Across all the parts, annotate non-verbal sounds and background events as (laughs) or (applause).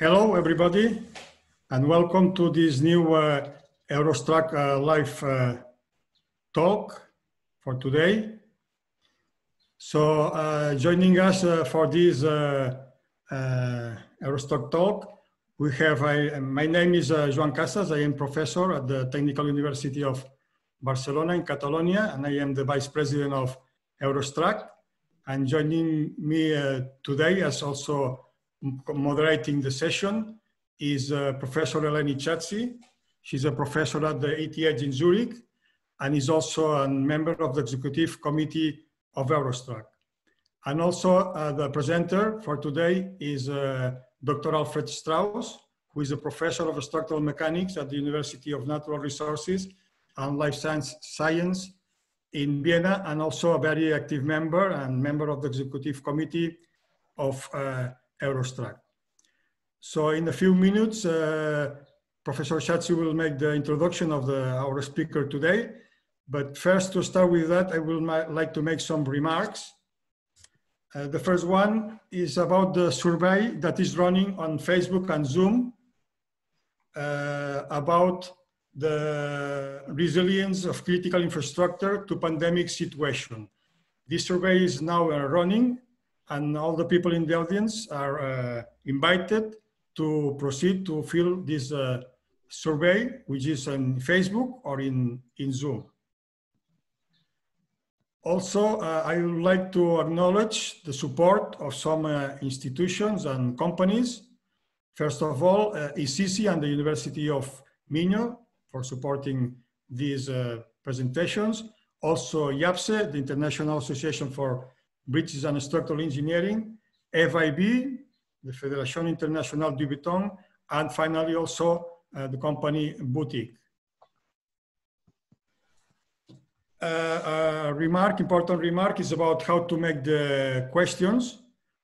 Hello, everybody, and welcome to this new uh, Eurostruct uh, live uh, talk for today. So, uh, joining us uh, for this uh, uh, Eurostruct talk, we have, I, my name is Joan Casas. I am professor at the Technical University of Barcelona in Catalonia, and I am the vice president of Eurostruct. And joining me today as also moderating the session is uh, Professor Eleni Chatzi. She's a professor at the ETH in Zurich and is also a member of the executive committee of Eurostruct. And also uh, the presenter for today is uh, Dr. Alfred Strauss, who is a professor of structural mechanics at the University of Natural Resources and Life Science, Science in Vienna, and also a very active member and member of the executive committee of uh, Eurostruct. So in a few minutes, uh, Professor Chatzi will make the introduction of the, our speaker today. But first, to start with that, I will like to make some remarks. Uh, the first one is about the survey that is running on Facebook and Zoom uh, about the resilience of critical infrastructure to pandemic situation. This survey is now uh, running and all the people in the audience are uh, invited to proceed to fill this uh, survey, which is on Facebook or in, in Zoom. Also, uh, I would like to acknowledge the support of some uh, institutions and companies. First of all, uh, ISISE and the University of Minho for supporting these uh, presentations. Also, IABSE, the International Association for Bridges and Structural Engineering, FIB, the Fédération Internationale du Béton, and finally also uh, the company Boutique. Uh, a remark, important remark is about how to make the questions.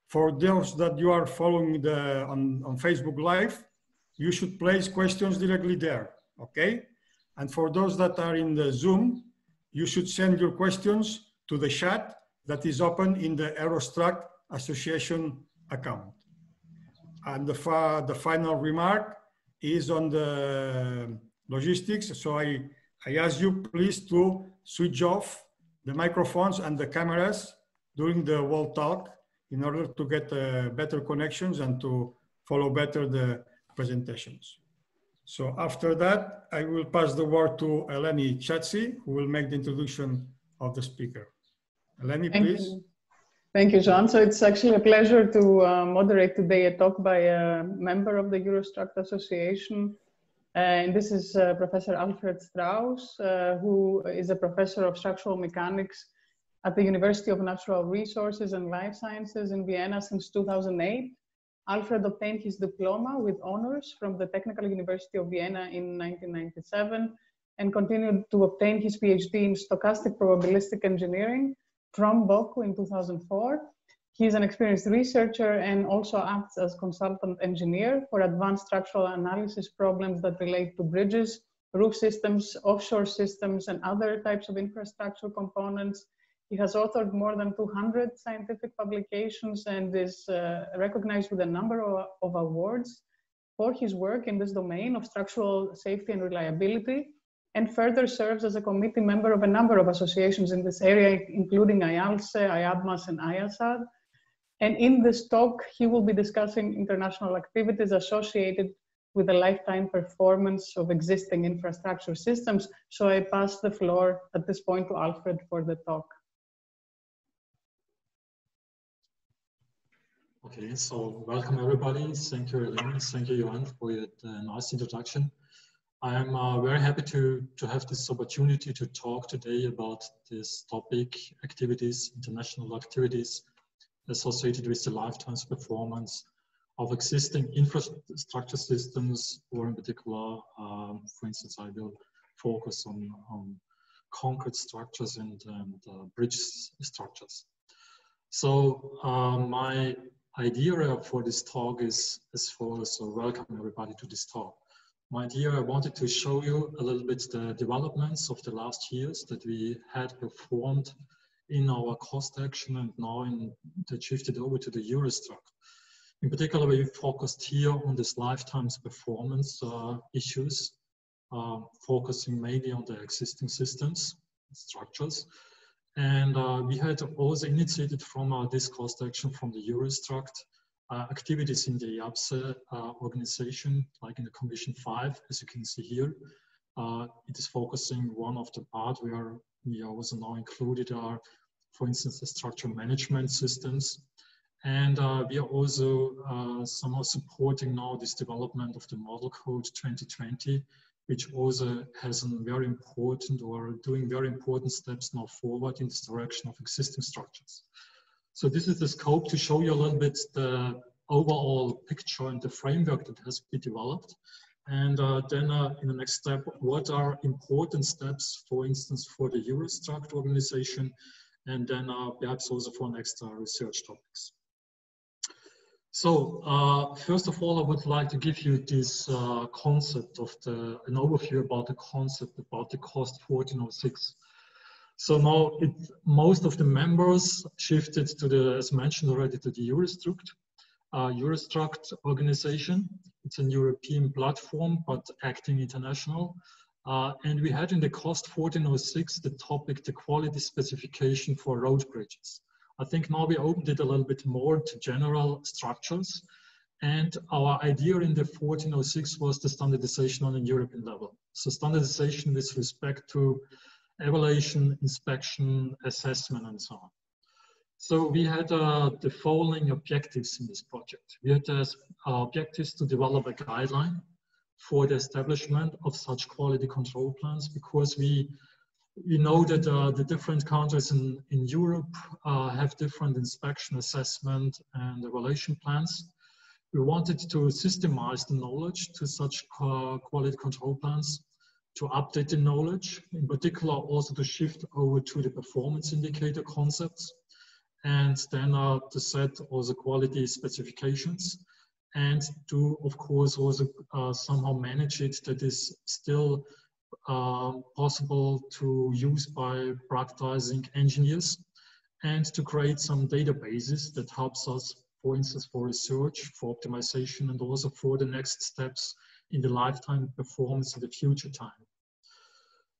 For those that you are following the, on, on Facebook Live, you should place questions directly there, okay? And for those that are in the Zoom, you should send your questions to the chat that is open in the Eurostruct Association account. And the, fa the final remark is on the logistics. So I, I ask you please to switch off the microphones and the cameras during the whole talk in order to get uh, better connections and to follow better the presentations. So after that, I will pass the word to Eleni Chatzi, who will make the introduction of the speaker. Eleni, Thank please. You. Thank you, John. So it's actually a pleasure to uh, moderate today a talk by a member of the Eurostruct Association. And this is uh, Professor Alfred Strauss, uh, who is a professor of structural mechanics at the University of Natural Resources and Life Sciences in Vienna since 2008. Alfred obtained his diploma with honors from the Technical University of Vienna in 1997 and continued to obtain his PhD in stochastic probabilistic engineering from BOKU in 2004. He's an experienced researcher and also acts as consultant engineer for advanced structural analysis problems that relate to bridges, roof systems, offshore systems, and other types of infrastructure components. He has authored more than 200 scientific publications and is uh, recognized with a number of, of awards for his work in this domain of structural safety and reliability and further serves as a committee member of a number of associations in this area, including IALCCE, IABMAS, and IASSAR. And in this talk, he will be discussing international activities associated with the lifetime performance of existing infrastructure systems. So I pass the floor at this point to Alfred for the talk. Okay, so welcome everybody. Thank you, Elena. Thank you, Johan, for your uh, nice introduction. I'm uh, very happy to, to have this opportunity to talk today about this topic, activities, international activities associated with the lifetime performance of existing infrastructure systems, or in particular, um, for instance, I will focus on, on concrete structures and, and uh, bridge structures. So uh, my idea for this talk is as follows, so welcome everybody to this talk. My dear, I wanted to show you a little bit the developments of the last years that we had performed in our cost action and now in, that shifted over to the Eurostruct. In particular, we focused here on this lifetimes performance uh, issues, uh, focusing mainly on the existing systems, structures. And uh, we had also initiated from uh, this cost action from the Eurostruct activities in the IABSE uh, organization, like in the Commission 5, as you can see here. Uh, it is focusing one of the part where we are also now included are, for instance, the structure management systems. And uh, we are also uh, somehow supporting now this development of the model code 2020, which also has a very important or doing very important steps now forward in this direction of existing structures. So this is the scope to show you a little bit the overall picture and the framework that has been developed. And uh, then uh, in the next step, what are important steps, for instance, for the Eurostruct organization, and then uh, perhaps also for next uh, research topics. So uh, first of all, I would like to give you this uh, concept of the, an overview about the concept about the cost 1406. So now it, most of the members shifted to the, as mentioned already, to the Eurostruct, uh, Eurostruct organization. It's a European platform, but acting international. Uh, and we had in the cost 1406 the topic, the quality specification for road bridges. I think now we opened it a little bit more to general structures. And our idea in the 1406 was the standardization on a European level. So standardization with respect to evaluation, inspection, assessment, and so on. So we had uh, the following objectives in this project. We had as uh, objectives to develop a guideline for the establishment of such quality control plans because we we know that uh, the different countries in, in Europe uh, have different inspection, assessment, and evaluation plans. We wanted to systemize the knowledge to such quality control plans, to update the knowledge, in particular also to shift over to the performance indicator concepts, and then uh, to set also quality specifications, and to, of course, also uh, somehow manage it that is still uh, possible to use by practicing engineers and to create some databases that helps us, for instance, for research, for optimization, and also for the next steps in the lifetime performance in the future time.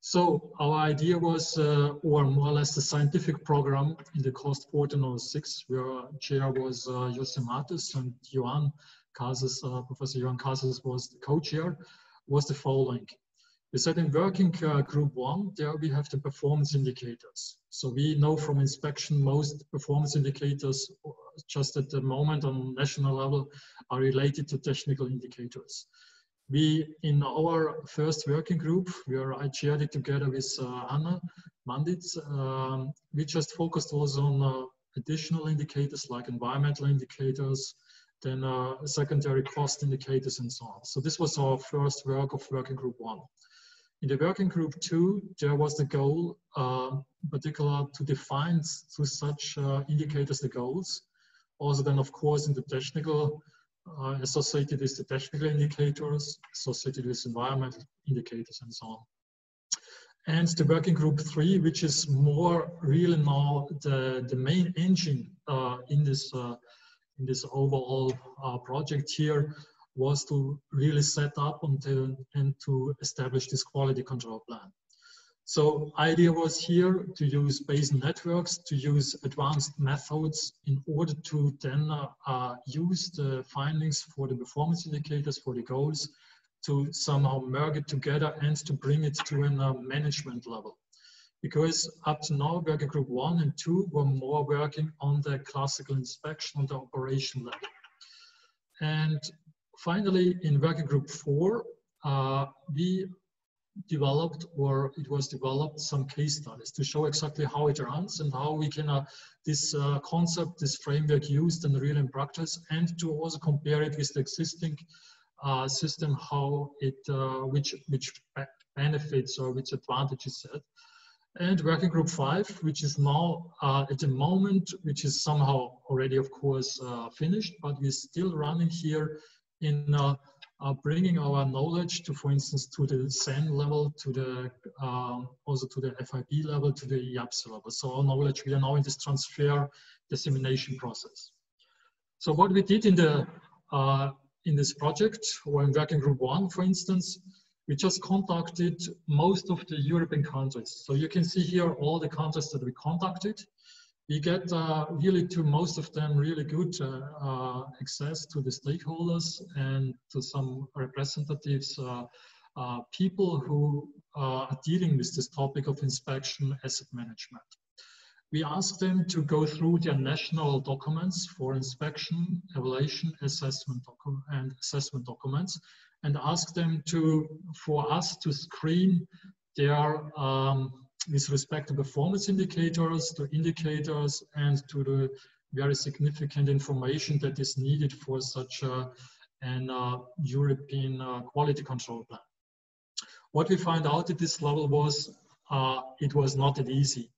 So our idea was, uh, or more or less the scientific program in the cost 1406, where chair was uh, Jose Matos and Johan Casas, uh, Professor Johan Casas was the co-chair, was the following. We said in working uh, group one, there we have the performance indicators. So we know from inspection most performance indicators just at the moment on national level are related to technical indicators. We, in our first working group, where I chaired it together with uh, Anna Mandić, um, we just focused also on uh, additional indicators like environmental indicators, then uh, secondary cost indicators and so on. So this was our first work of working group one. In the working group two, there was the goal, uh, particular to define through such uh, indicators the goals. Also then, of course, in the technical, uh, associated with the technical indicators, associated with environmental indicators and so on. And the working group three, which is more really now the, the main engine uh, in this uh, in this overall uh, project here, was to really set up until and to establish this quality control plan. So idea was here to use Bayesian networks, to use advanced methods in order to then uh, use the findings for the performance indicators, for the goals, to somehow merge it together and to bring it to a management level. Because up to now, working group one and two were more working on the classical inspection on the operation level. And finally, in working group four, uh, we developed or it was developed some case studies to show exactly how it runs and how we can uh, this uh, concept, this framework used in real in practice and to also compare it with the existing uh, system, how it, uh, which, which benefits or which advantages it. And working group five, which is now uh, at the moment, which is somehow already, of course, uh, finished, but we're still running here in bringing our knowledge to, for instance, to the CEN level, to the um, also to the FIB level, to the IABSE level. So our knowledge, we are now in this transfer dissemination process. So what we did in the uh, in this project, or in working group one, for instance, we just contacted most of the European countries. So you can see here all the countries that we contacted. We get uh, really to most of them really good uh, uh, access to the stakeholders and to some representatives, uh, uh, people who are dealing with this topic of inspection asset management. We ask them to go through their national documents for inspection, evaluation, assessment, and assessment documents, and ask them to, for us to screen their, um, with respect to performance indicators, to indicators, and to the very significant information that is needed for such a, an uh, European uh, quality control plan. What we found out at this level was uh, it was not that easy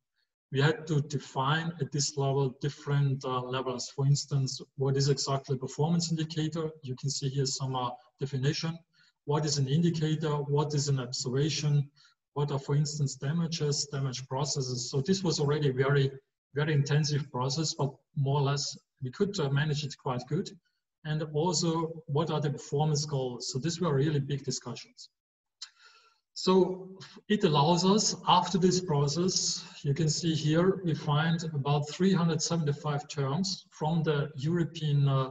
we had to define at this level different uh, levels. For instance, what is exactly a performance indicator? You can see here some uh, definition. What is an indicator? What is an observation? What are, for instance, damages, damage processes? So this was already a very, very intensive process, but more or less we could uh, manage it quite good. And also, what are the performance goals? So these were really big discussions. So it allows us, after this process, you can see here, we find about 375 terms from the European uh,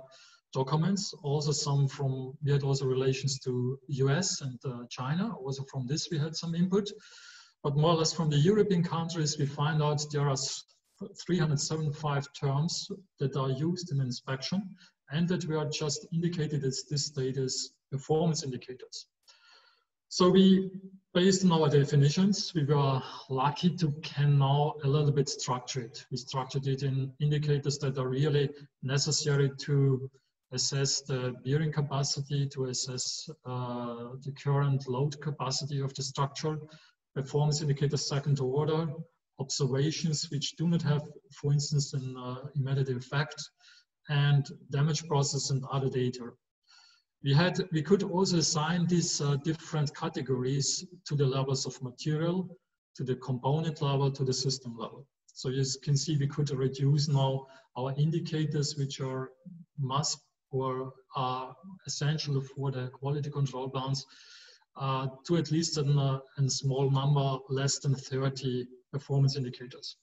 documents, also some from, we had also relations to US and uh, China, also from this we had some input. But more or less from the European countries, we find out there are 375 terms that are used in inspection and that we are just indicated as this status performance indicators. So we, based on our definitions, we were lucky to can now a little bit structure it. We structured it in indicators that are really necessary to assess the bearing capacity, to assess uh, the current load capacity of the structure, performance indicators second order, observations which do not have, for instance, an uh, immediate effect, and damage process and other data. We had we could also assign these uh, different categories to the levels of material to the component level to the system level. So you can see we could reduce now our indicators which are must or are essential for the quality control plans uh, to at least a, uh, small number less than 30 performance indicators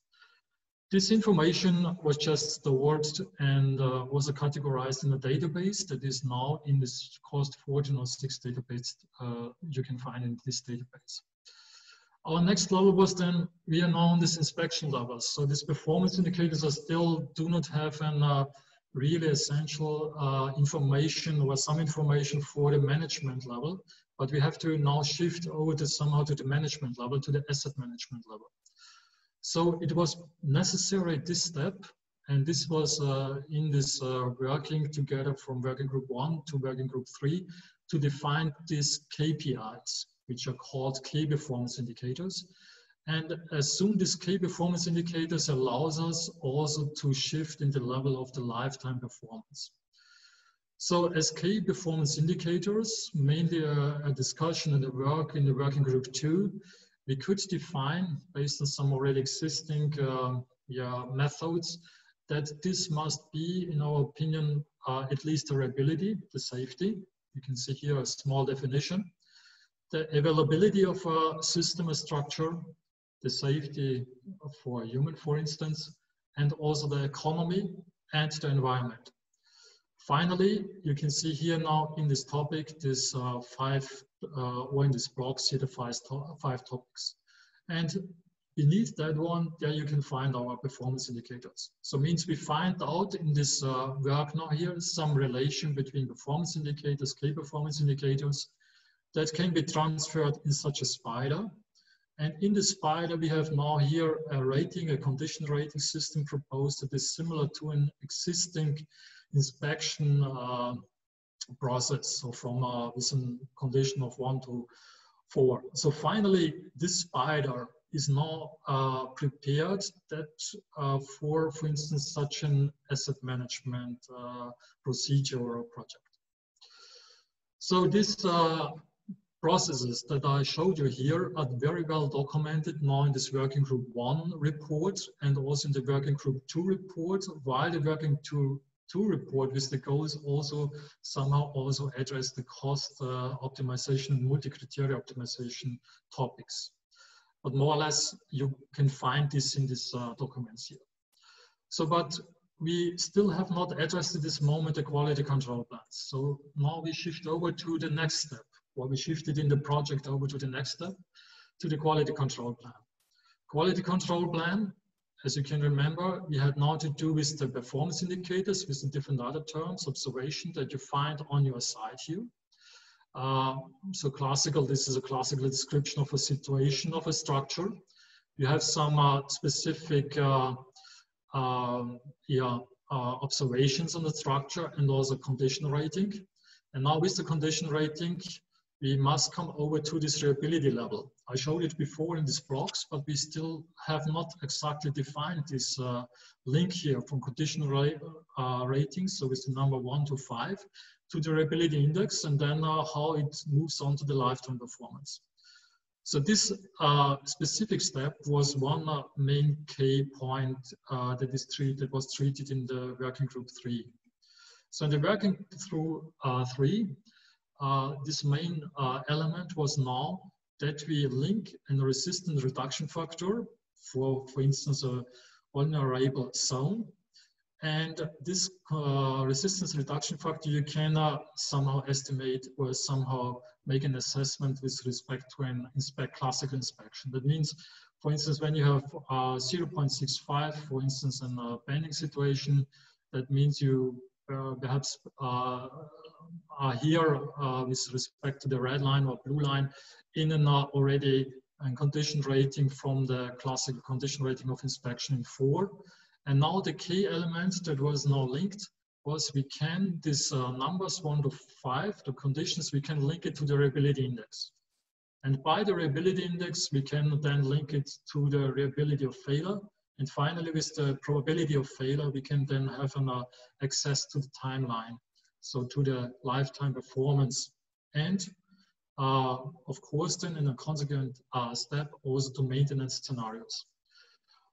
this information was just stored and uh, was categorized in a database that is now in this COST 1406 database uh, you can find in this database. Our next level was then, we are now on this inspection level. So these performance indicators are still do not have an uh, really essential uh, information or some information for the management level, but we have to now shift over to somehow to the management level, to the asset management level. So it was necessary this step, and this was uh, in this uh, working together from working group one to working group three to define these KPIs, which are called key performance indicators. And as soon these key performance indicators allows us also to shift in the level of the lifetime performance. So as key performance indicators, mainly a, a discussion and a work in the working group two, we could define, based on some already existing uh, yeah, methods, that this must be, in our opinion, uh, at least the reliability, the safety. You can see here a small definition. The availability of a system, a structure, the safety for human, for instance, and also the economy and the environment. Finally, you can see here now in this topic, this uh, five uh, or in this block, see the five, five topics. And beneath that one, there you can find our performance indicators. So means we find out in this uh, work now here some relation between performance indicators, key performance indicators that can be transferred in such a spider. And in the spider, we have now here a rating, a condition rating system proposed that is similar to an existing inspection uh, process. So from uh, a condition of one to four. So finally, this spider is now uh, prepared that uh, for, for instance, such an asset management uh, procedure or project. So this uh, processes that I showed you here are very well documented now in this working group one report and also in the working group two report, while the working, two, two report with the goals also somehow also address the cost uh, optimization multi-criteria optimization topics. But more or less, you can find this in these uh, documents here. So, but we still have not addressed at this moment the quality control plans. So now we shift over to the next step, we shifted in the project over to the next step, to the quality control plan. Quality control plan, as you can remember, we had now to do with the performance indicators, with the different other terms, observation that you find on your side here. Uh, so classical, this is a classical description of a situation of a structure. You have some uh, specific uh, um, yeah, uh, observations on the structure and also condition rating. And now with the condition rating, we must come over to this reliability level. I showed it before in these blocks, but we still have not exactly defined this uh, link here from condition ra uh, ratings, so it's the number one to five, to the reliability index, and then uh, how it moves on to the lifetime performance. So this uh, specific step was one uh, main key point uh, that is treated, was treated in the working group three. So in the working through three, this main uh, element was now that we link a resistance reduction factor for, for instance, a vulnerable zone. And this uh, resistance reduction factor, you can uh, somehow estimate or somehow make an assessment with respect to an inspect classical inspection. That means, for instance, when you have uh, 0.65, for instance, in a bending situation, that means you uh, perhaps uh, are here uh, with respect to the red line or blue line in an already and condition rating from the classical condition rating of inspection in four. And now the key element that was now linked was we can, these uh, numbers one to five, the conditions, we can link it to the reliability index. And by the reliability index, we can then link it to the reliability of failure. And finally, with the probability of failure, we can then have an uh, access to the timeline so to the lifetime performance. And uh, of course, then in a consequent uh, step, also to maintenance scenarios.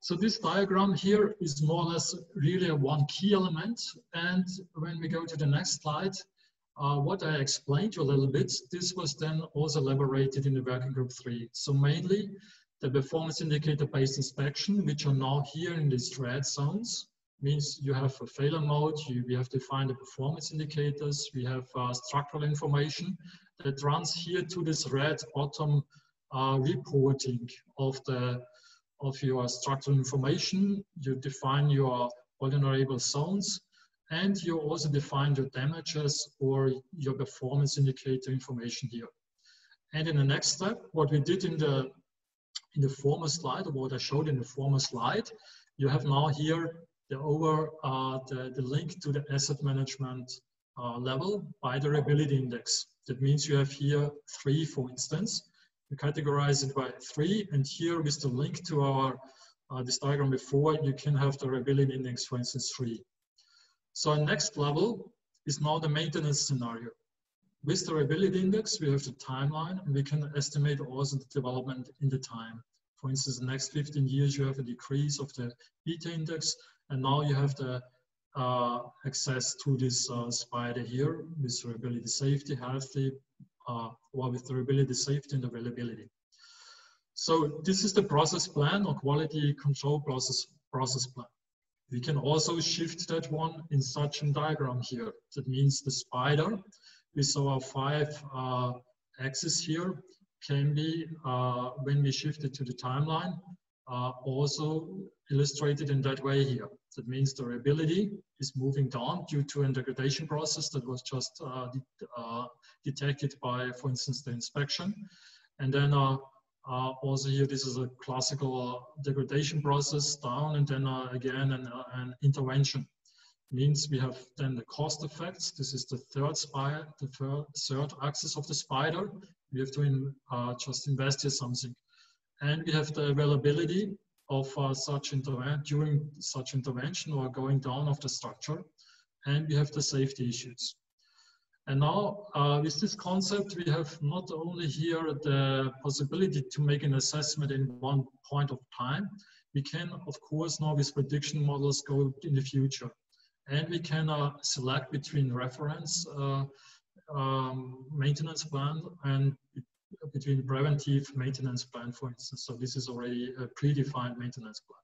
So this diagram here is more or less really one key element. And when we go to the next slide, uh, what I explained to you a little bit, this was then also elaborated in the working group three. So mainly the performance indicator based inspection, which are now here in these red zones, means you have a failure mode, you, we have defined the performance indicators, we have uh, structural information that runs here to this red bottom uh, reporting of the of your structural information. You define your vulnerable zones and you also define your damages or your performance indicator information here. And in the next step, what we did in the in the former slide, or what I showed in the former slide, you have now here the over uh, the, the link to the asset management uh, level by the reliability index. That means you have here three, for instance. You categorize it by three, and here with the link to our uh, this diagram before, you can have the reliability index, for instance, three. So next level is now the maintenance scenario. With the reliability index, we have the timeline, and we can estimate also the development in the time. For instance, the next 15 years, you have a decrease of the beta index, and now you have the uh, access to this uh, spider here with reliability, safety, healthy, uh, or with reliability, safety, and availability. So this is the process plan or quality control process, process plan. We can also shift that one in such a diagram here. That means the spider with our five uh, axes here can be, uh, when we shift it to the timeline, uh, also illustrated in that way here. That means the reliability is moving down due to a degradation process that was just uh, de uh, detected by, for instance, the inspection. And then uh, uh, also here, this is a classical degradation process down and then again an, an intervention means we have then the cost effects. This is the third spider, the third, third axis of the spider. We have to in, uh, just invest here something and we have the availability of uh, such intervention during such intervention or going down of the structure, and we have the safety issues. And now, uh, with this concept, we have not only here the possibility to make an assessment in one point of time, we can, of course, now with prediction models go in the future. And we can uh, select between reference uh, um, maintenance plan and between preventive maintenance plan, for instance. So this is already a predefined maintenance plan.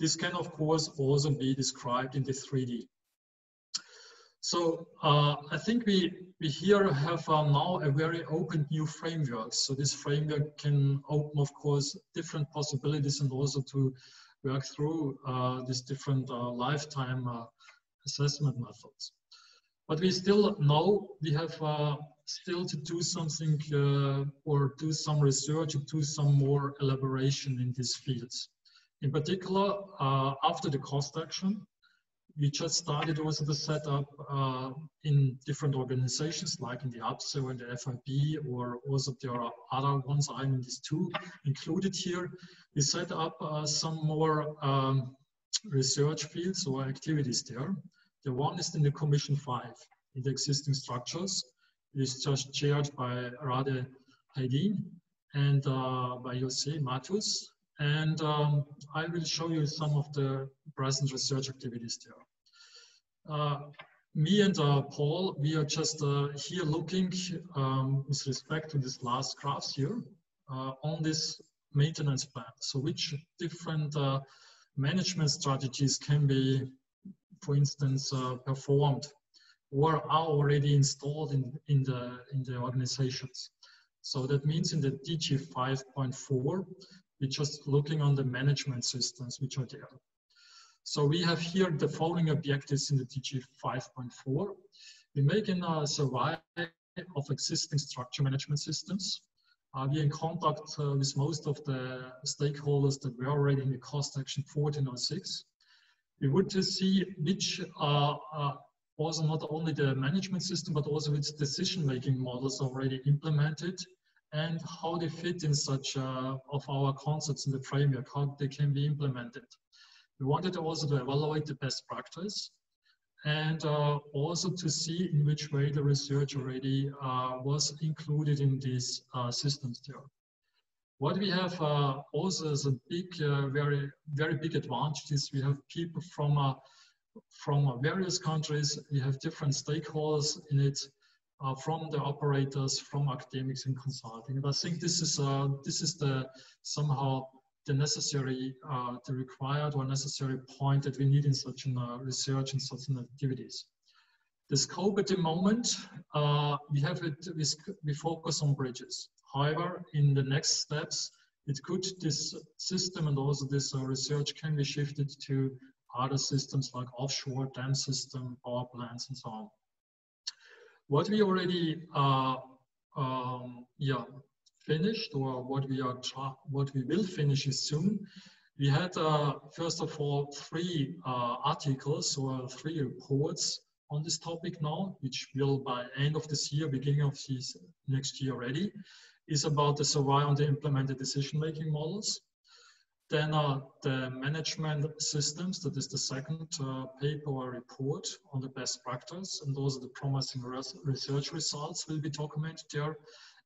This can, of course, also be described in the 3D. So uh, I think we, we here have uh, now a very open new framework. So this framework can open, of course, different possibilities and also to work through uh, these different uh, lifetime uh, assessment methods. But we still know we have uh, still to do something or do some research, and do some more elaboration in these fields. In particular, after the cost action, we just started also the setup uh, in different organizations like in the APSO and the FIB or also there are other ones, I'm in these two included here. We set up uh, some more um, research fields or activities there. The one is in the Commission 5, in the existing structures. Is just chaired by Rade Hajdin and uh, by Jose Matos. And um, I will show you some of the present research activities there. Uh, me and uh, Paul, we are just uh, here looking um, with respect to this last graphs here uh, on this maintenance plan. So which different uh, management strategies can be, for instance, performed or are already installed in, in, the, in the organizations. So that means in the DG 5.4, we're just looking on the management systems which are there. So we have here the following objectives in the DG 5.4. We're making a survey of existing structure management systems. Uh, we're in contact uh, with most of the stakeholders that were already in the cost action 1406. We would to see which uh, also not only the management system, but also its decision-making models already implemented and how they fit in such uh, of our concepts in the framework, how they can be implemented. We wanted also to evaluate the best practice and uh, also to see in which way the research already uh, was included in these uh, systems there. What we have uh, also as a big, uh, very, very big advantage is we have people from from various countries. We have different stakeholders in it, uh, from the operators, from academics and consulting. And I think this is uh, this is the somehow the necessary, uh, the required or necessary point that we need in such an uh, research and such an activities. The scope at the moment, uh, we have it, we, we focus on bridges. However, in the next steps, it could, this system and also this uh, research can be shifted to other systems like offshore dam system, power plants, and so on. What we already uh, um, yeah, finished or what we are what we will finish is soon. We had uh, first of all three uh, articles or three reports on this topic now, which will by end of this year, beginning of this next year already, is about the survey on the implemented decision-making models. Then uh, the management systems, that is the second uh, paper or report on the best practice, and those are the promising res research results will be documented there.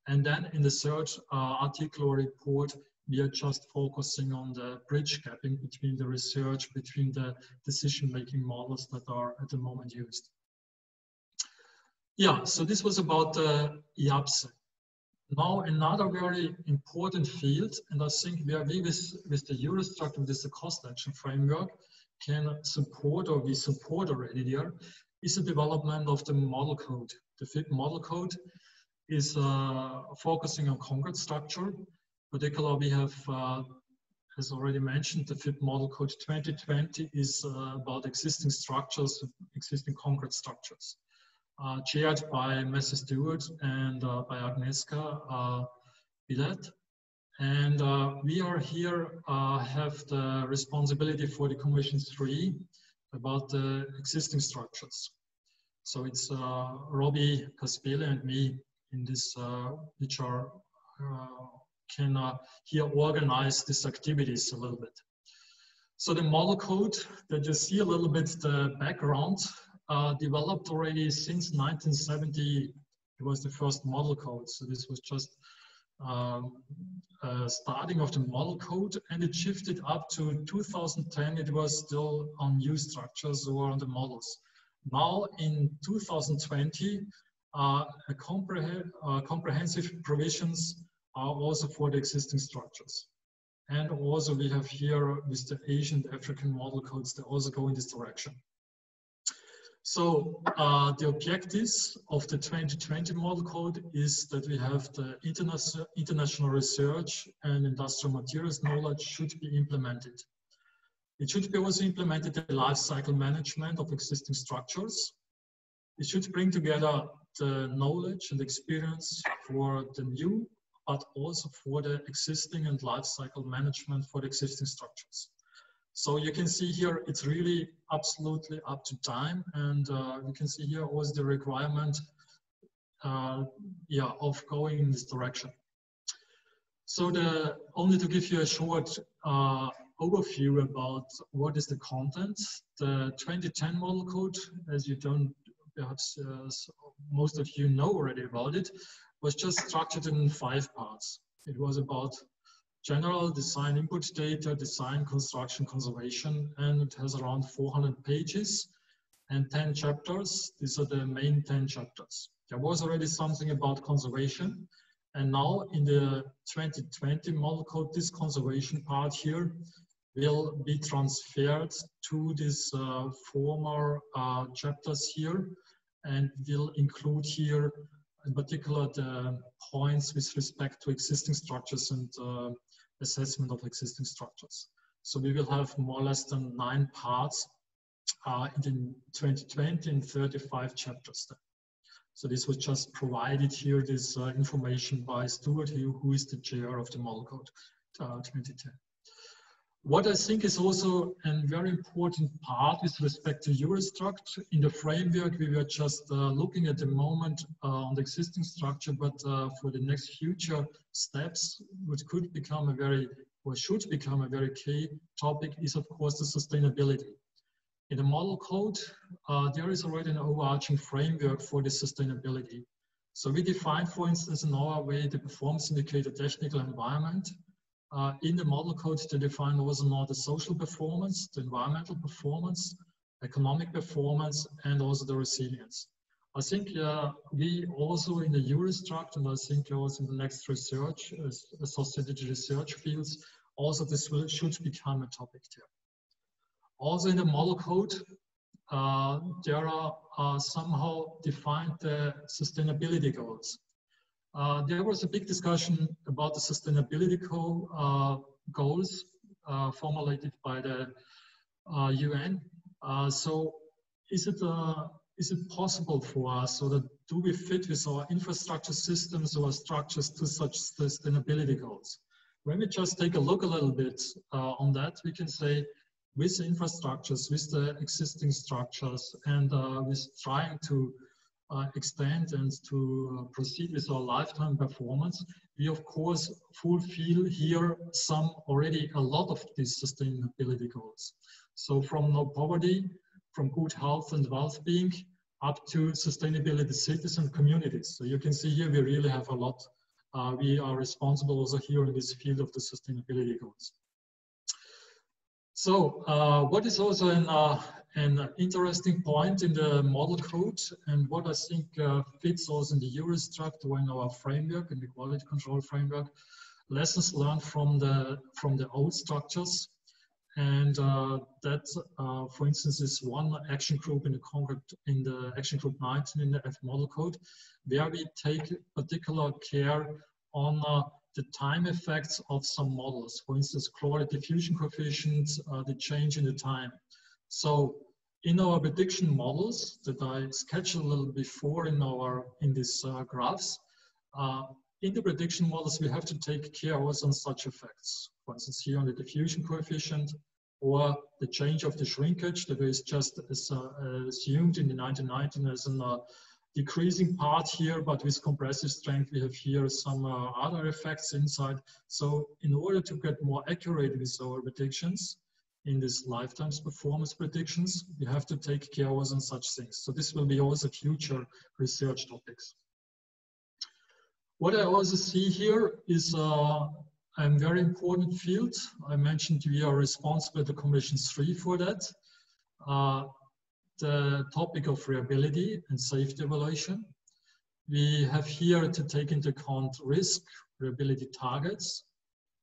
And then in the third uh, article or report, we are just focusing on the bridge gapping between the research, between the decision-making models that are at the moment used. Yeah, so this was about the uh, IABSE. Now another very important field, and I think where we with, with the Eurostruct, with the cost action framework, can support or we support already there, is the development of the model code. The FIB model code is uh, focusing on concrete structure. Particularly, we have, uh, as already mentioned, the FIB model code 2020 is uh, about existing structures, existing concrete structures uh, chaired by Messer Stewart and uh, by Agnieszka uh, Bilet. And uh, we are here, uh, have the responsibility for the Commission 3 about the existing structures. So it's uh, Robby Caspeele and me in this, uh, which are, can here organize these activities a little bit. So the model code that you see a little bit the background uh, developed already since 1970. It was the first model code. So this was just um, uh, starting of the model code and it shifted up to 2010. It was still on new structures or on the models. Now in 2020, uh, compreh uh, comprehensive provisions are also for the existing structures. And also we have here with the Asian African model codes, they also go in this direction. So uh, the objectives of the 2020 model code is that we have the interna international research and industrial materials knowledge should be implemented. It should be also implemented the life cycle management of existing structures. It should bring together the knowledge and experience for the new, but also for the existing and life cycle management for the existing structures. So you can see here, it's really absolutely up to time. And uh, you can see here was the requirement uh, yeah, of going in this direction. So the only to give you a short uh, overview about what is the content, the 2010 model code, as you don't, perhaps uh, most of you know already about it, was just structured in five parts. It was about general design input data, design, construction, conservation, and it has around 400 pages and 10 chapters. These are the main 10 chapters. There was already something about conservation, and now in the 2020 model code, this conservation part here will be transferred to these uh, former uh, chapters here and will include here in particular the points with respect to existing structures and uh, assessment of existing structures. So we will have more or less than nine parts uh, in 2020 and 35 chapters. Then. So this was just provided here, this uh, information by Stuart Hill, who is the chair of the model code uh, 2010. What I think is also a very important part with respect to Eurostruct, in the framework we were just uh, looking at the moment uh, on the existing structure, but uh, for the next future steps, which could become a very, or should become a very key topic is of course the sustainability. In the model code, uh, there is already an overarching framework for the sustainability. So we define, for instance, in our way, the performance indicator technical environment, uh, in the model code, they define also more the social performance, the environmental performance, economic performance, and also the resilience. I think uh, we also in the Eurostruct, and I think also in the next research, uh, associated research fields, also this will, should become a topic there. Also in the model code, uh, there are somehow defined the sustainability goals. Uh, there was a big discussion about the sustainability uh, goals uh, formulated by the UN. Uh, so is it, uh, is it possible for us, so that do we fit with our infrastructure systems or structures to such sustainability goals? When we just take a look a little bit on that, we can say with the infrastructures, with the existing structures, and with trying to uh, extend and to uh, proceed with our lifetime performance, we of course fulfill here some already a lot of these sustainability goals. So from no poverty, from good health and well-being, up to sustainability cities and communities. So you can see here we really have a lot. Uh, we are responsible also here in this field of the sustainability goals. So uh, what is also in, uh, an interesting point in the model code and what I think uh, fits also in the Eurostruct in our framework, in the quality control framework, lessons learned from the, from the old structures. And uh, that, uh, for instance, is one action group in the concept in the action group 19 in the F model code, where we take particular care on uh, the time effects of some models. For instance, chloride diffusion coefficient, uh, the change in the time. So in our prediction models that I sketched a little before in our in these uh, graphs, uh, in the prediction models we have to take care also on such effects. For instance, here on the diffusion coefficient or the change of the shrinkage that is just as, uh, assumed in the 1919 as a uh, decreasing part here, but with compressive strength we have here some uh, other effects inside. So in order to get more accurate with our predictions, in these lifetimes performance predictions, we have to take care of on such things. So this will be also future research topics. What I also see here is uh, a very important field. I mentioned we are responsible to Commission 3 for that. Uh, the topic of reliability and safety evaluation. We have here to take into account risk, reliability targets.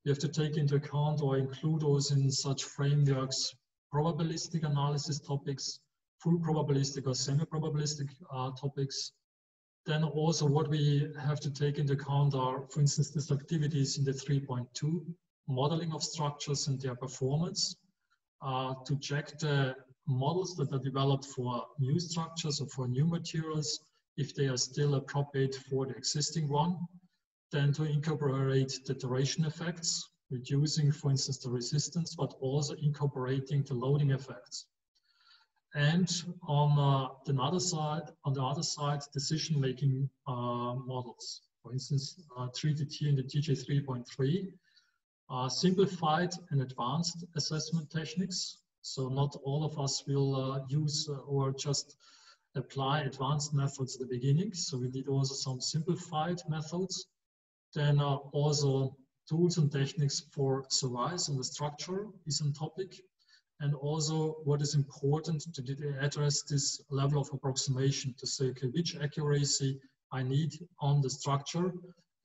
We have to take into account or include also in such frameworks probabilistic analysis topics, full probabilistic or semi-probabilistic uh, topics. Then also what we have to take into account are, for instance, these activities in the 3.2, modeling of structures and their performance, uh, to check the models that are developed for new structures or for new materials, if they are still appropriate for the existing one, then to incorporate the duration effects, reducing, for instance, the resistance, but also incorporating the loading effects. And on uh, the other side, on the other side, decision-making uh, models. For instance, uh, 3DT in the TG 3.3 are simplified and advanced assessment techniques. So not all of us will uh, use uh, or just apply advanced methods at the beginning. So we need also some simplified methods. Then uh, also tools and techniques for surveys and the structure is on topic and also what is important to address this level of approximation to say, okay, which accuracy I need on the structure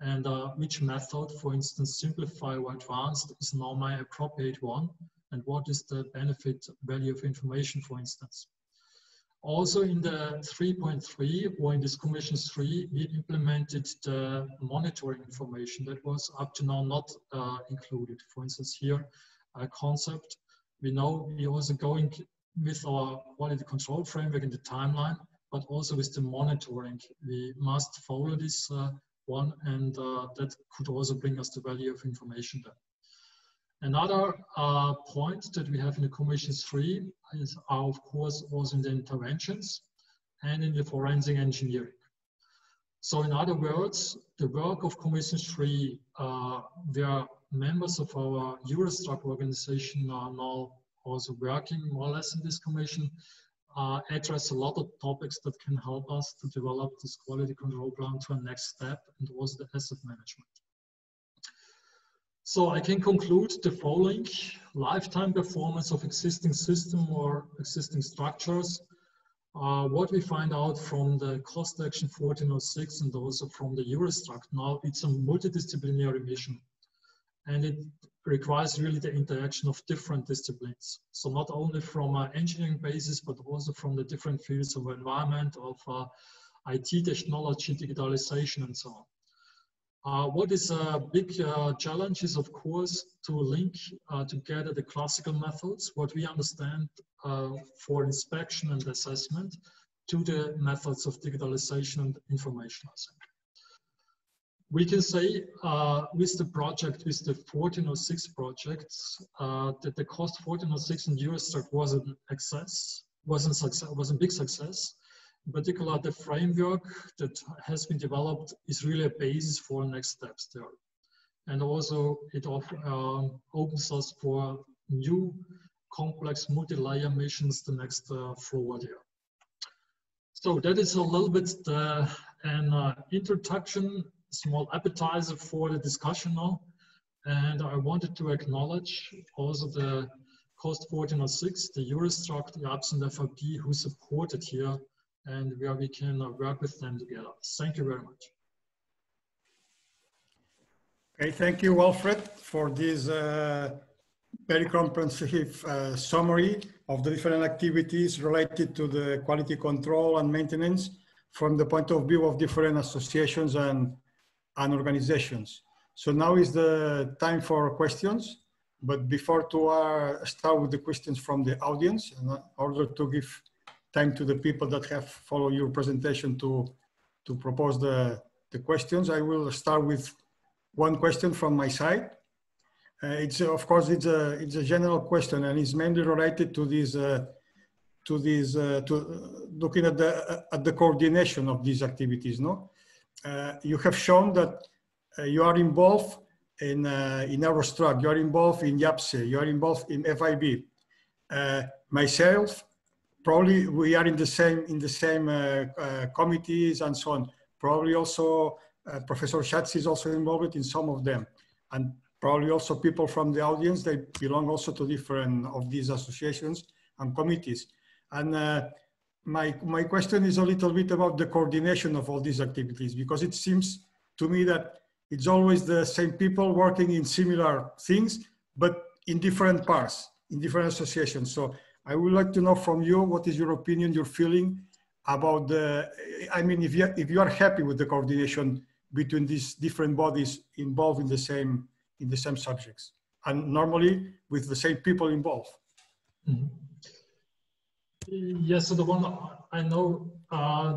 and uh, which method, for instance, simplify or advanced is now my appropriate one and what is the benefit value of information, for instance. Also in the 3.3 or in this Commission 3, we implemented the monitoring information that was up to now not uh, included. For instance, here a concept we know we're also going with our quality control framework in the timeline, but also with the monitoring. We must follow this uh, one, and uh, that could also bring us the value of information there. Another uh, point that we have in the Commission 3 is, are, of course, also in the interventions and in the forensic engineering. So in other words, the work of Commission 3, uh, where members of our Eurostruct organization are now also working more or less in this commission, uh, address a lot of topics that can help us to develop this quality control plan to a next step and also the asset management. So I can conclude the following lifetime performance of existing system or existing structures. Uh, what we find out from the cost action 1406 and also from the Eurostruct now, it's a multidisciplinary mission and it requires really the interaction of different disciplines. So not only from an engineering basis, but also from the different fields of environment, of uh, IT technology, digitalization, and so on. Uh, what is a big uh, challenge is, of course, to link uh, together the classical methods, what we understand uh, for inspection and assessment, to the methods of digitalization and informationizing we can say uh, with the project, with the 1406 projects, uh, that the cost 1406 in Eurostruct was an was a success, was a big success. In particular, the framework that has been developed is really a basis for next steps there. And also it uh, opens us for new complex multi-layer missions the next uh, forward year. So that is a little bit the, an uh, introduction small appetizer for the discussion now. And I wanted to acknowledge also the COST 1406, the Eurostruct, the IABSE and FRP who supported here and where we can uh, work with them together. Thank you very much. Okay, thank you, Alfred, for this uh, very comprehensive uh, summary of the different activities related to the quality control and maintenance from the point of view of different associations and and organizations. So now is the time for questions. But before to uh, start with the questions from the audience, in order to give time to the people that have followed your presentation to, to propose the, the questions, I will start with one question from my side. Uh, it's uh, of course it's a it's a general question and it's mainly related to this uh, to this uh, to uh, looking at the at the coordination of these activities. No, uh, you have shown that uh, you are involved in, uh, in Eurostruct, you are involved in IABSE, you are involved in FIB. myself, probably we are in the same, in the same uh, uh, committees and so on. Probably also uh, Professor Chatzi is also involved in some of them. And probably also people from the audience, they belong also to different of these associations and committees. And uh, my, my question is a little bit about the coordination of all these activities because it seems to me that it's always the same people working in similar things, but in different parts, in different associations. So I would like to know from you, what is your opinion, your feeling about the, I mean, if you, if you are happy with the coordination between these different bodies involved in the same, in the same subjects and normally with the same people involved. Mm -hmm. Yes, so the one I know, uh,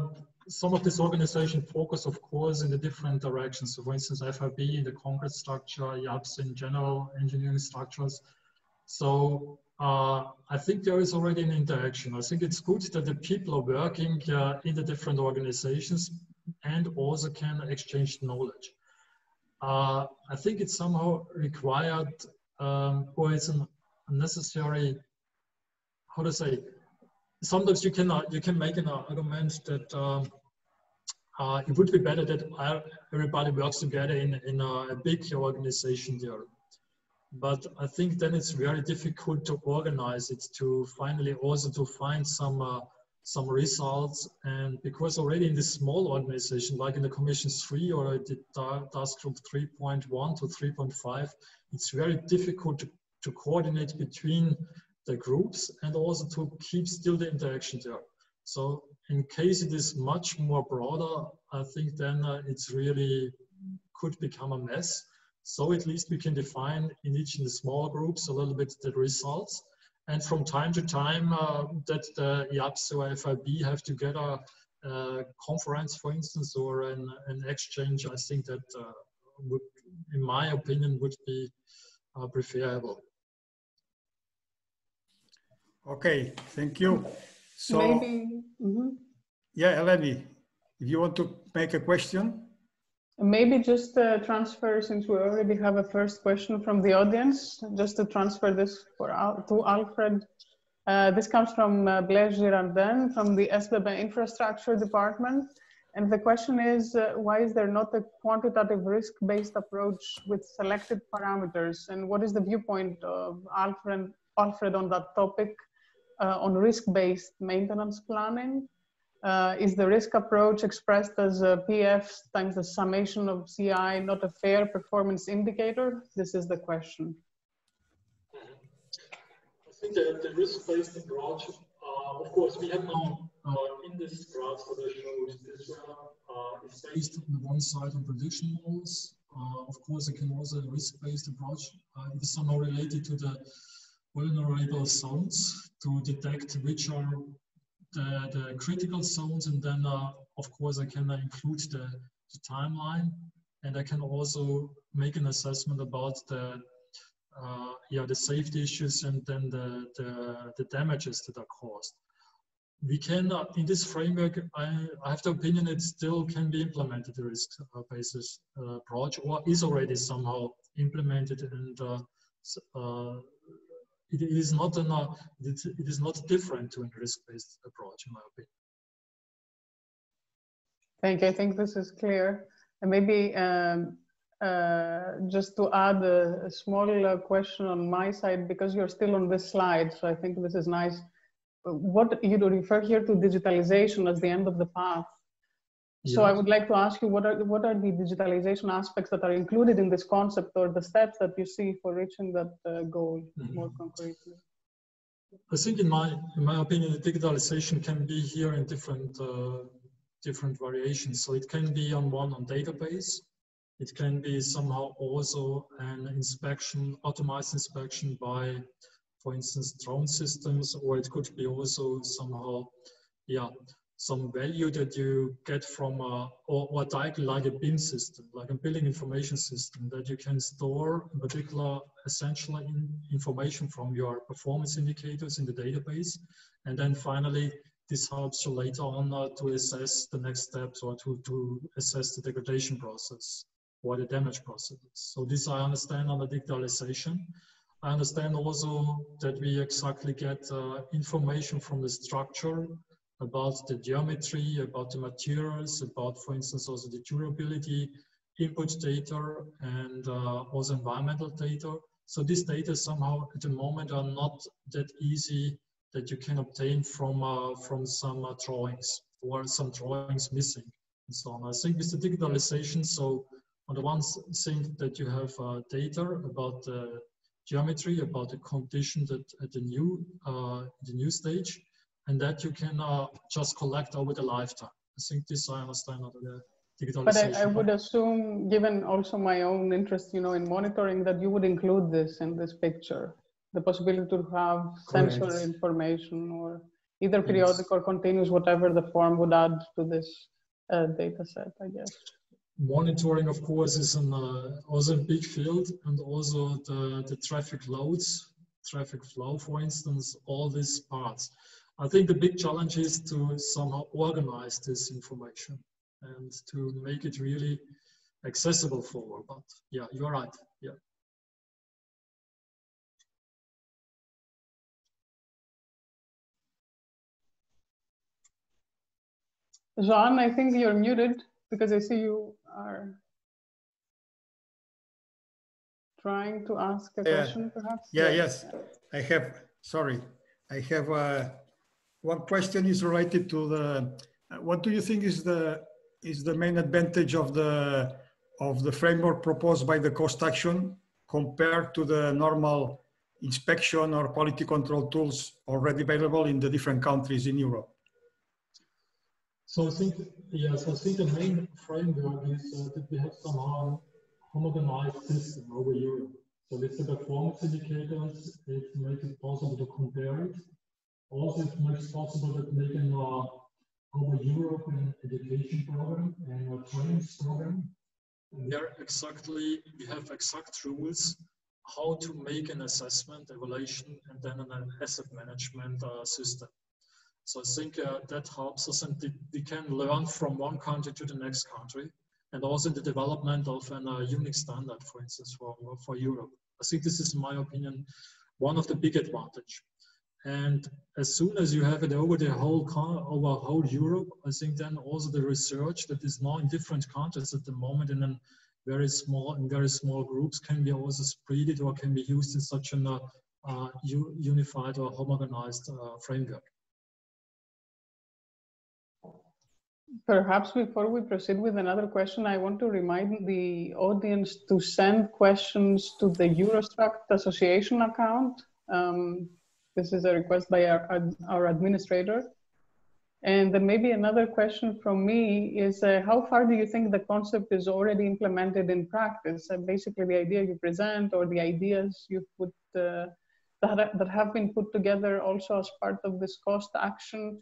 some of this organization focus, of course, in the different directions. So for instance, FIB, the concrete structure, IABSE in general, engineering structures. So uh, I think there is already an interaction. I think it's good that the people are working uh, in the different organizations and also can exchange knowledge. Uh, I think it's somehow required um, or it's a necessary, how to say, sometimes you can uh, you can make an argument that um, uh, it would be better that everybody works together in in a big organization there. But I think then it's very difficult to organize it to finally also to find some uh, some results and because already in this small organization like in the commission 3 or the task group 3.1 to 3.5 it's very difficult to, to coordinate between the groups and also to keep still the interaction there. So in case it is much more broader, I think then uh, it's really could become a mess. So at least we can define in each of the small groups a little bit the results. And from time to time uh, that the IABSE or FIB have together a conference, for instance, or an, an exchange, I think that uh, would, in my opinion, would be uh, preferable. Okay, thank you. So, Maybe, mm -hmm. yeah, Eleni, if you want to make a question. Maybe just transfer, since we already have a first question from the audience, just to transfer this for to Alfred. Uh, this comes from uh, Blaise Girardin from the SBB Infrastructure Department. And the question is, uh, why is there not a quantitative risk-based approach with selected parameters? And what is the viewpoint of Alfred, Alfred on that topic? uh, on risk-based maintenance planning? Uh, is the risk approach expressed as PF times the summation of CI not a fair performance indicator? This is the question. I think that the risk-based approach, uh, of course, we have now uh, in this graph that I showed, this uh, is based on the one side on prediction models. Uh, of course, it can also a risk-based approach. Uh, it is somehow related to the vulnerable zones to detect which are the, the critical zones and then uh, of course I can uh, include the, the, timeline and I can also make an assessment about the uh, yeah the safety issues and then the, the, the damages that are caused. We can, uh, in this framework, I, I, have the opinion it still can be implemented, the risk uh, basis uh, approach, or is already somehow implemented and it is not an, uh, it is not different to a risk-based approach, in my opinion. Thank you. I think this is clear. And maybe um, uh, just to add a, a small uh, question on my side, because you're still on this slide, so I think this is nice. What you refer here to digitalization as the end of the path. So I would like to ask you, what are, what are the digitalization aspects that are included in this concept or the steps that you see for reaching that uh, goal mm -hmm. more concretely? I think in my, in my opinion, the digitalization can be here in different, uh, different variations. So it can be on one on database. It can be somehow also an inspection, automized inspection by, for instance, drone systems, or it could be also somehow, yeah, some value that you get from a, or, or directly like a BIM system, like a building information system that you can store in particular essential in information from your performance indicators in the database. And then finally, this helps you later on uh, to assess the next steps or to, to assess the degradation process or the damage process. So this I understand under digitalization. I understand also that we exactly get uh, information from the structure about the geometry, about the materials, about, for instance, also the durability, input data, and uh, also environmental data. So these data somehow at the moment are not that easy that you can obtain from uh, from some uh, drawings or some drawings missing and so on. I think with the digitalization, so on the one thing that you have uh, data about the geometry, about the condition that at the new uh, the new stage, and that you can uh, just collect over the lifetime. I think this I understand the digitalization. But I, I, would assume, given also my own interest, you know, in monitoring, that you would include this in this picture, the possibility to have Correct. sensor information or either periodic yes. or continuous, whatever the form would add to this uh, data set, I guess. Monitoring, of course, is an, uh, also a big field, and also the, the traffic loads, traffic flow, for instance, all these parts. I think the big challenge is to somehow organize this information and to make it really accessible for all. But yeah, you're right. Yeah. Jean, I think you're muted because I see you are trying to ask a yeah. question, perhaps. Yeah, yes, I have. Sorry, I have uh, one question is related to the. What do you think is the is the main advantage of the of the framework proposed by the cost action compared to the normal inspection or quality control tools already available in the different countries in Europe? So I think, yes, I think the main framework is uh, that we have somehow homogenized system over Europe. So with the performance indicators, it makes it possible to compare it. Also, it makes possible that they can uh, over Europe an education program and a training program. There exactly, we have exact rules how to make an assessment, evaluation, and then an asset management uh, system. So I think uh, that helps us and we can learn from one country to the next country and also the development of an uh, unique standard, for instance, for, for Europe. I think this is, in my opinion, one of the big advantage. And as soon as you have it over the whole over whole Europe, I think then also the research that is now in different countries at the moment in a very small in very small groups can be also spread or can be used in such a uh, unified or homogenized uh, framework. Perhaps before we proceed with another question, I want to remind the audience to send questions to the Eurostruct Association account. Um, this is a request by our, our administrator. And then maybe another question from me is uh, how far do you think the concept is already implemented in practice? Uh, basically the idea you present or the ideas you put uh, that, that have been put together also as part of this cost action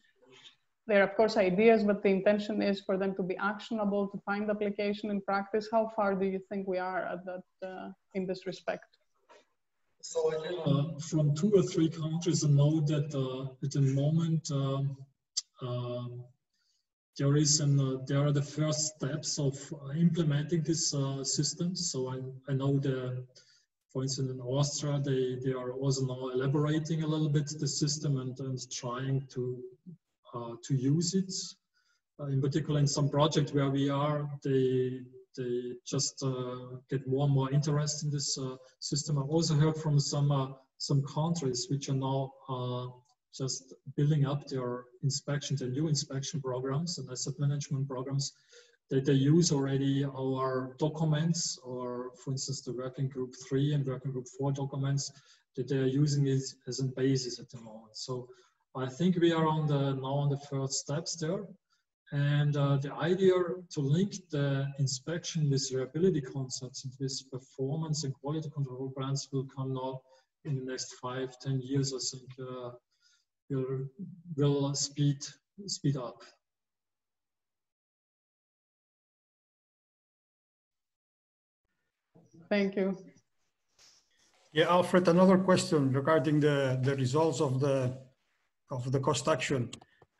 they're of course ideas, but the intention is for them to be actionable, to find application in practice. How far do you think we are at that uh, in this respect? So uh, from two or three countries, I know that uh, at the moment um, there is an uh, there are the first steps of implementing this uh, system. So I, I know the for instance, in Austria, they, they are also now elaborating a little bit the system and, and trying to uh, to use it. Uh, in particular, in some project where we are, they they just uh, get more and more interest in this uh, system. I've also heard from some uh, some countries which are now uh, just building up their inspection, their new inspection programs and asset management programs that they use already our documents or for instance the working group three and working group four documents that they are using it as a basis at the moment. So I think we are on the now on the first steps there. And uh, the idea to link the inspection with reliability concepts and with performance and quality control plans will come now in the next five, ten years, I think, uh, will, will speed, speed up. Thank you. Yeah, Alfred, another question regarding the, the results of the of the cost action.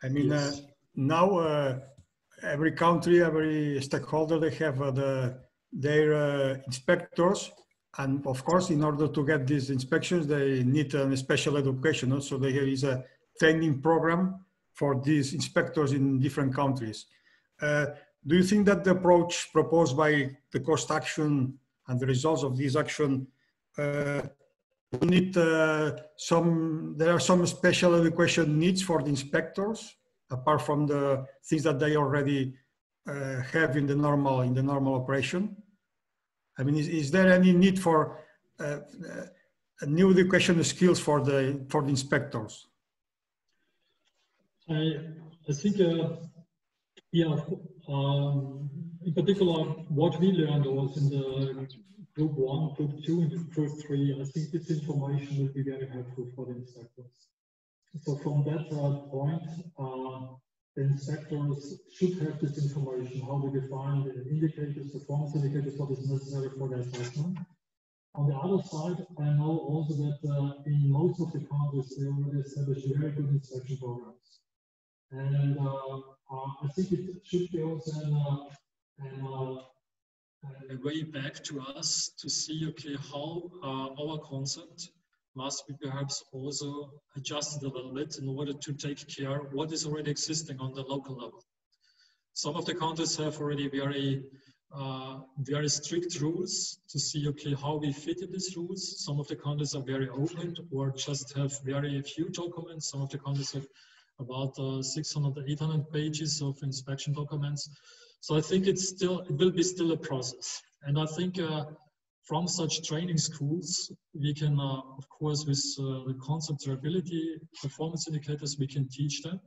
I mean, uh, yes. uh, now uh, every country, every stakeholder, they have uh, the their uh, inspectors, and of course, in order to get these inspections, they need a special education. So there is a training program for these inspectors in different countries. Uh, do you think that the approach proposed by the cost action and the results of this action you need uh, some, there are some special education needs for the inspectors, apart from the things that they already uh, have in the normal, in the normal operation. I mean, is, is there any need for uh, uh new education skills for the, for the inspectors? I, I think, uh, yeah, um, in particular, what we learned was in the group one, group two, and group three, I think this information will be very helpful for the inspectors. So from that point, uh, the inspectors should have this information, how we define the indicators, performance indicators, what is necessary for the assessment. On the other side, I know also that uh, in most of the countries, they already established very good inspection programs. And uh, uh, I think it should be also an, uh, uh, a way back to us to see, okay, how our concept must be perhaps also adjusted a little bit in order to take care what is already existing on the local level. Some of the countries have already very uh, very strict rules to see okay how we fit in these rules. Some of the countries are very open or just have very few documents. Some of the countries have about uh, 600 800 pages of inspection documents. So I think it's still, it will be still a process. And I think uh, from such training schools, we can, uh, of course, with uh, the concept durability performance indicators, we can teach them.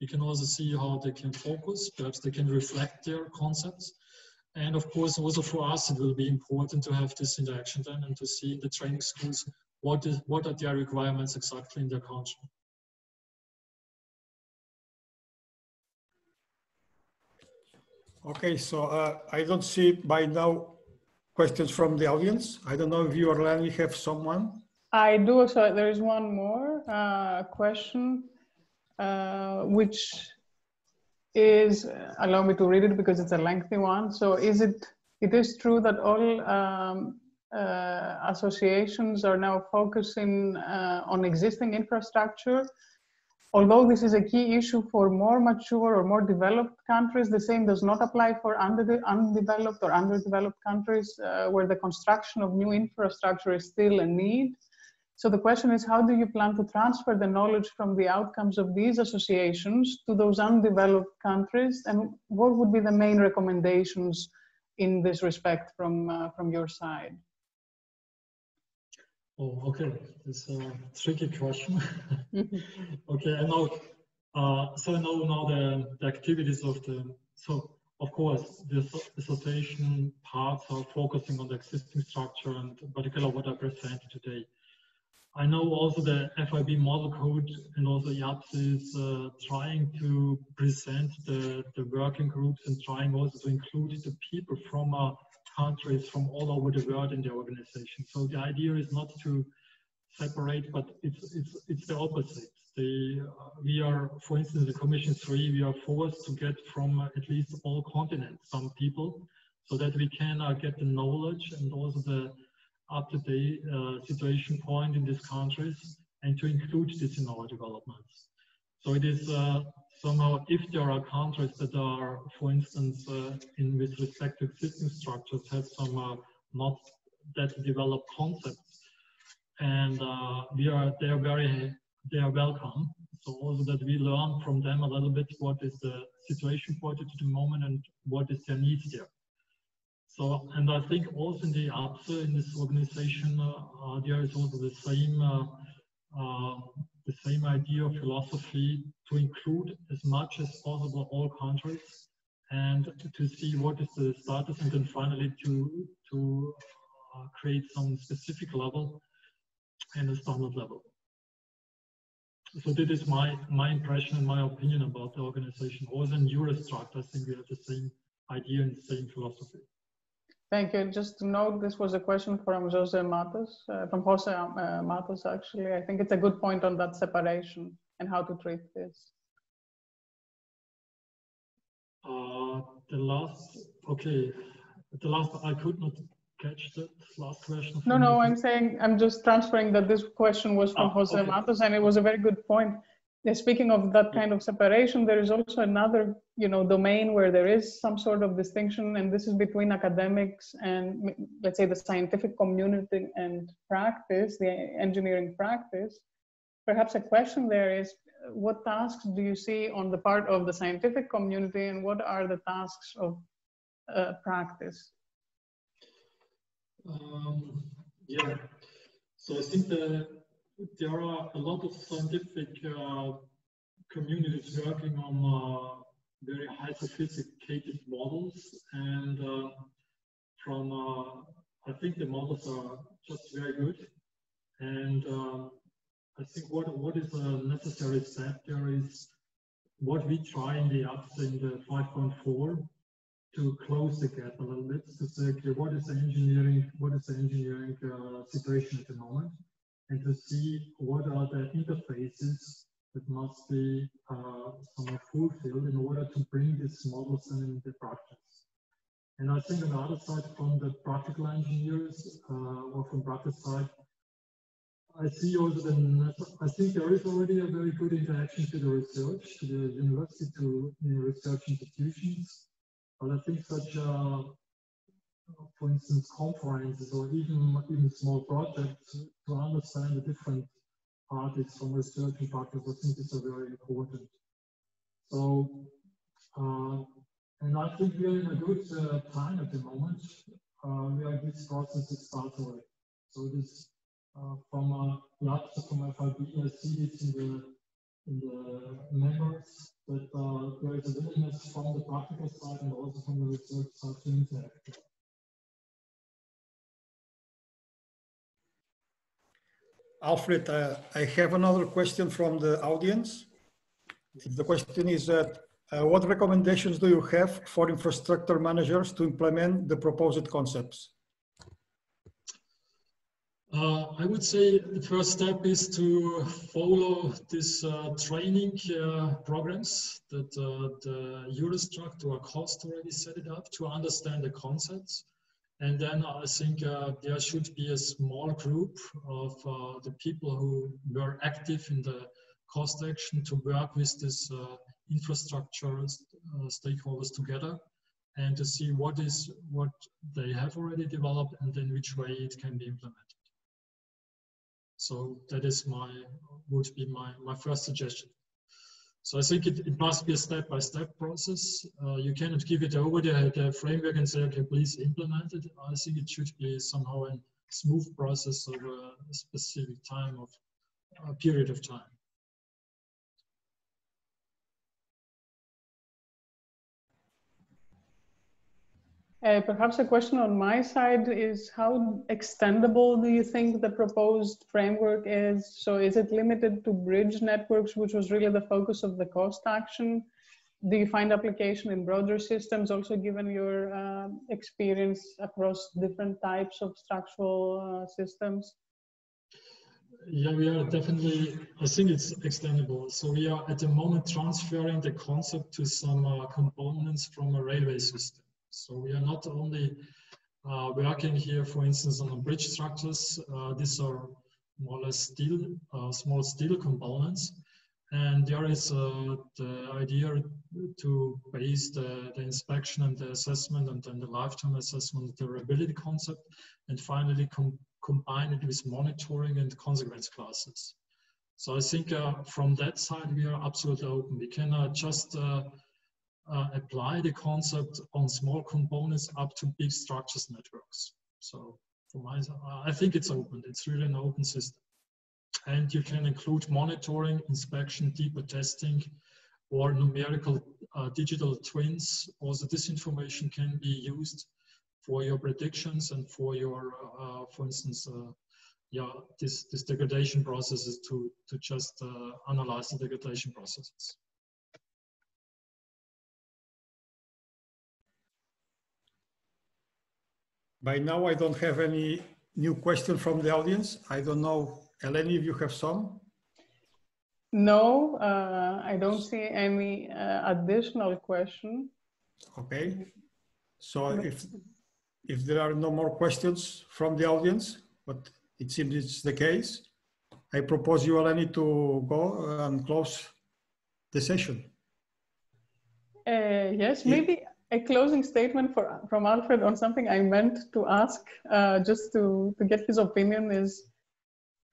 We can also see how they can focus, perhaps they can reflect their concepts. And of course, also for us, it will be important to have this interaction then and to see the training schools what is what are their requirements exactly in their country. Okay, so uh, I don't see by now questions from the audience. I don't know if you or Eleni have someone. I do. So there is one more uh, question, uh, which is, allow me to read it because it's a lengthy one. So is it, it is true that all um, uh, associations are now focusing uh, on existing infrastructure Although this is a key issue for more mature or more developed countries, the same does not apply for under, undeveloped or underdeveloped countries uh, where the construction of new infrastructure is still a need. So the question is, how do you plan to transfer the knowledge from the outcomes of these associations to those undeveloped countries? And what would be the main recommendations in this respect from, uh, from your side? Oh, okay. It's a tricky question. (laughs) okay, I know. Uh, so I know now the, the activities of the. So of course, the association parts are focusing on the existing structure and particularly what I presented today. I know also the FIB model code and also IABSE is uh, trying to present the, the working groups and trying also to include the people from uh, countries from all over the world in the organization. So the idea is not to separate, but it's it's it's the opposite. The, uh, we are, for instance, the Commission 3, we are forced to get from uh, at least all continents some people so that we can uh, get the knowledge and also the up-to-date uh, situation point in these countries and to include this in our developments. So it is uh, somehow if there are countries that are, for instance, uh, in with respect to existing structures, have some uh, not that developed concepts, and uh, we are they are very they are welcome. So also that we learn from them a little bit what is the situation for it at the moment and what is their needs there. So, and I think also in the IABSE, in this organization, uh, uh, there is also the same uh, the same idea of philosophy to include as much as possible all countries and to see what is the status and then finally to to uh, create some specific level and a standard level. So that is my my impression and my opinion about the organization. Also in Eurostruct, I think we have the same idea and the same philosophy. Thank you. Just to note, this was a question from Jose Matos, uh, from Jose uh, Matos, actually. I think it's a good point on that separation and how to treat this. Uh, the last, okay, the last, I could not catch the last question. No, no, I'm saying, I'm just transferring that this question was from oh, Jose okay. Matos and it was a very good point. Yeah, speaking of that kind of separation, there is also another, you know, domain where there is some sort of distinction, and this is between academics and, let's say, the scientific community and practice, the engineering practice. Perhaps a question there is, what tasks do you see on the part of the scientific community, and what are the tasks of uh, practice? Um, yeah, so I think the there are a lot of scientific uh, communities working on uh, very high sophisticated models and uh, from uh, I think the models are just very good. And um, I think what what is a necessary step there is what we try in the IABSE in the 5.4 to close the gap a little bit to say okay what is the engineering what is the engineering uh, situation at the moment and to see what are the interfaces that must be uh, fulfilled in order to bring these models into practice. And I think on the other side, from the practical engineers uh, or from practice side, I see also the, I think there is already a very good interaction to the research, to the university, to you know, research institutions. But I think such a for instance, conferences or even, even small projects to understand the different parties from research and practice, I think is very important. So, uh, and I think we are in a good uh, time at the moment. Uh, we are this process starts already. So this uh, from uh, IABSE from FIB, I see this in the in the members that uh, there is a willingness from the practical side and also from the research side to interact. Alfred, uh, I have another question from the audience. The question is that uh, what recommendations do you have for infrastructure managers to implement the proposed concepts? Uh, I would say the first step is to follow these uh, training uh, programs that uh, the Eurostruct or COST already set it up to understand the concepts and then I think uh, there should be a small group of uh, the people who were active in the cost action to work with this uh, infrastructure uh, stakeholders together and to see what is what they have already developed and in which way it can be implemented. So that is my would be my, my first suggestion. So I think it, it must be a step-by-step -step process. Uh, you cannot give it over the, the, framework and say, okay, please implement it. I think it should be somehow a smooth process over a specific time of a period of time. Uh, perhaps a question on my side is how extendable do you think the proposed framework is? So is it limited to bridge networks, which was really the focus of the cost action? Do you find application in broader systems, also given your uh, experience across different types of structural uh, systems? Yeah, we are definitely, I think it's extendable. So we are at the moment transferring the concept to some uh, components from a railway system. So we are not only uh, working here, for instance, on bridge structures. Uh, these are more or less steel, uh, small steel components. And there is uh, the idea to base the, the, inspection and the assessment and then the lifetime assessment, the durability concept, and finally com combine it with monitoring and consequence classes. So I think uh, from that side, we are absolutely open. We can uh, just uh, apply the concept on small components up to big structures networks. So for my, I think it's open. It's really an open system. And you can include monitoring, inspection, deeper testing, or numerical uh, digital twins. Also, this information can be used for your predictions and for your, uh, for instance, uh, yeah, this, this degradation processes to, to just uh, analyze the degradation processes. By now, I don't have any new question from the audience. I don't know, Eleni, if you have some? No, uh, I don't see any uh, additional question. Okay. So if, if there are no more questions from the audience, but it seems it's the case, I propose you, Eleni, to go and close the session. Uh, yes, maybe a closing statement for, from Alfred on something I meant to ask, uh, just to, to get his opinion is,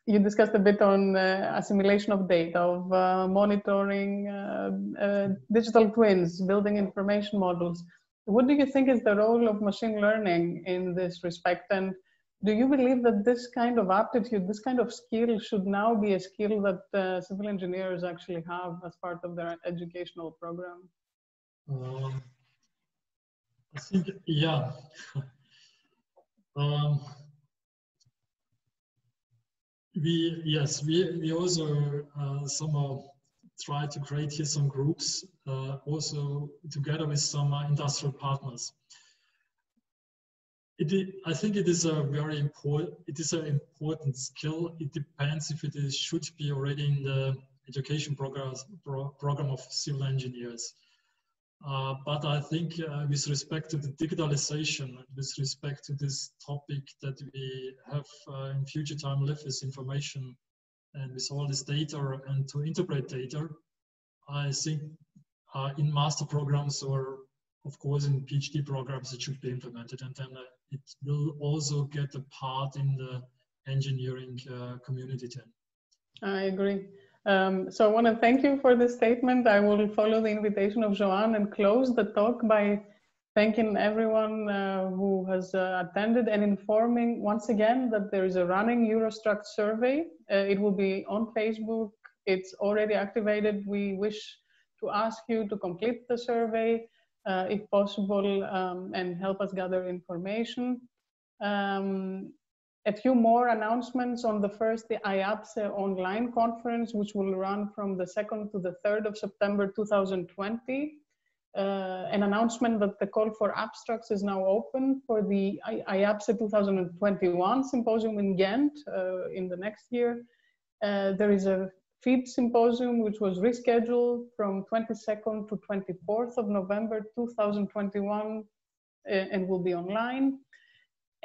you discussed a bit on uh, assimilation of data, of uh, monitoring uh, uh, digital twins, building information models. What do you think is the role of machine learning in this respect? And do you believe that this kind of aptitude, this kind of skill should now be a skill that uh, civil engineers actually have as part of their educational program? Um, I think, yeah. (laughs) um, we, yes, we, we also uh, somehow try to create here some groups, uh, also together with some uh, industrial partners. It, I think it is a very important, it is an important skill. It depends if it is, should be already in the education program, pro, program of civil engineers. Uh, but I think uh, with respect to the digitalization, with respect to this topic that we have uh, in future time left with information and with all this data and to interpret data, I think uh, in master programs or of course in PhD programs it should be implemented and then uh, it will also get a part in the engineering community then. I agree. Um, so I want to thank you for this statement. I will follow the invitation of Joanne and close the talk by thanking everyone uh, who has uh, attended and informing once again that there is a running Eurostruct survey. Uh, it will be on Facebook. It's already activated. We wish to ask you to complete the survey uh, if possible um, and help us gather information. Um, a few more announcements on the first, the IABSE online conference, which will run from the 2nd to the 3rd of September 2020. Uh, an announcement that the call for abstracts is now open for the IABSE 2021 symposium in Ghent uh, in the next year. Uh, there is a FIB symposium which was rescheduled from 22nd to 24th of November 2021 uh, and will be online.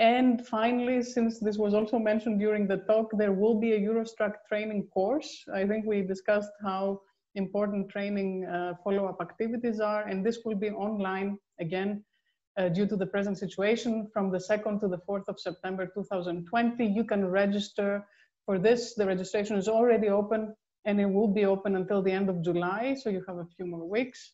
And finally, since this was also mentioned during the talk, there will be a Eurostruct training course. I think we discussed how important training uh, follow-up activities are, and this will be online again uh, due to the present situation from the 2nd to the 4th of September 2020. You can register for this. The registration is already open and it will be open until the end of July, so you have a few more weeks.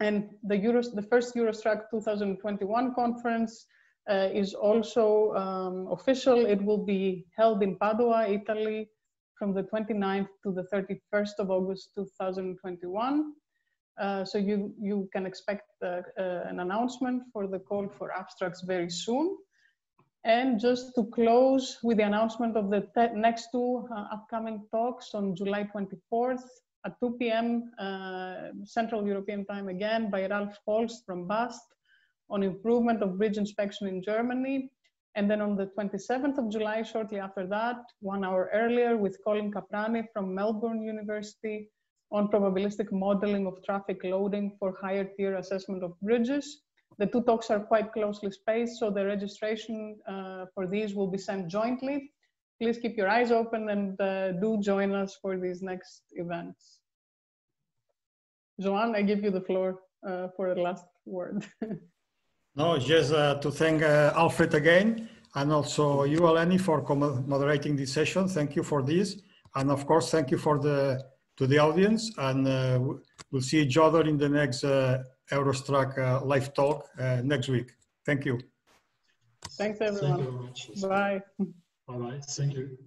And the, Euros, the first Eurostruct 2021 conference uh, is also um, official. It will be held in Padua, Italy, from the 29th to the 31st of August 2021. Uh, so you, you can expect uh, uh, an announcement for the call for abstracts very soon. And just to close with the announcement of the next two uh, upcoming talks on July 24th at 2 p.m. Uh, Central European Time again by Ralf Holst from BAST on improvement of bridge inspection in Germany. And then on the 27th of July, shortly after that, one hour earlier with Colin Caprani from Melbourne University on probabilistic modeling of traffic loading for higher tier assessment of bridges. The two talks are quite closely spaced, so the registration uh, for these will be sent jointly. Please keep your eyes open and uh, do join us for these next events. Joanne, I give you the floor uh, for the last word. (laughs) No, just uh, to thank uh, Alfred again, and also you, Eleni, for moderating this session. Thank you for this, and of course, thank you for the to the audience. And uh, we'll see each other in the next uh, Eurostruct uh, live talk uh, next week. Thank you. Thanks, everyone. Thank you Bye. Bye. Bye. Thank you.